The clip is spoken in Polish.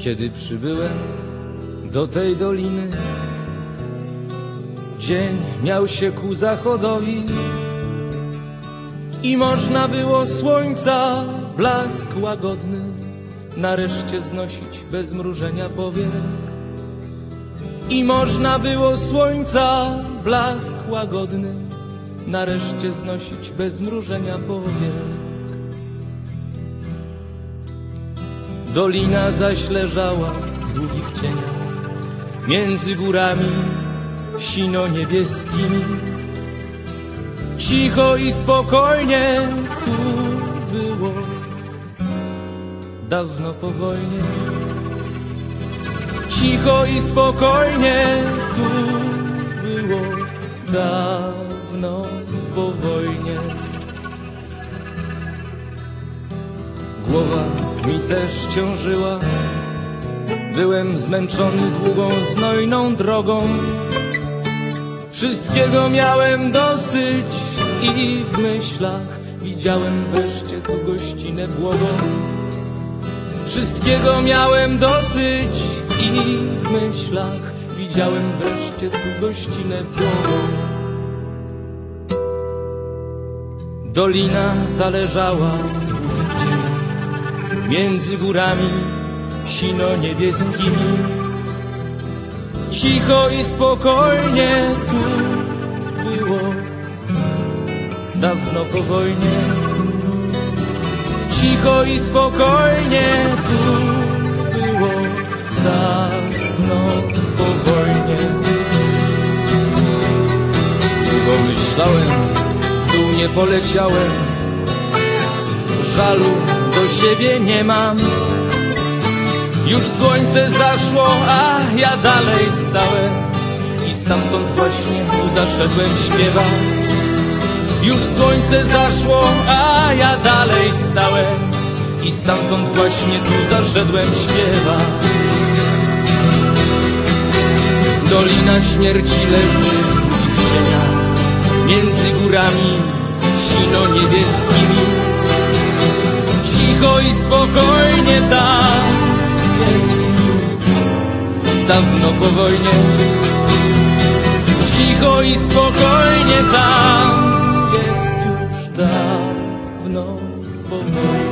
Kiedy przybyłem do tej doliny, dzień miał się ku zachodowi i można było słońca blask łagodny nareszcie znosić bez mrużenia powiek. I można było słońca blask łagodny nareszcie znosić bez mrużenia powiek. Dolina zaś leżała w długich cieniach między górami sino-niebieskimi. Cicho i spokojnie tu było dawno po wojnie. Cicho i spokojnie tu było dawno po wojnie. Głowa mi też ciążyła, byłem zmęczony długą, znojną drogą. Wszystkiego miałem dosyć i w myślach widziałem wreszcie tu gościnę błogą. Wszystkiego miałem dosyć i w myślach widziałem wreszcie tu gościnę błogą. Dolina ta leżała między górami sino-niebieskimi. Cicho i spokojnie tu było dawno po wojnie. Cicho i spokojnie tu było dawno po wojnie. Długo myślałem, w dół nie poleciałem, żalu do siebie nie mam. Już słońce zaszło, a ja dalej stałem i stamtąd właśnie tu zaszedłem śpiewać. Już słońce zaszło, a ja dalej stałem i stamtąd właśnie tu zaszedłem śpiewać. Dolina śmierci leży w cieniach między górami sino-niebieskimi. Spokojnie tam jest dawno po wojnie. Cicho i spokojnie tam jest już dawno po wojnie.